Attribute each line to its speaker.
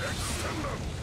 Speaker 1: Extend them!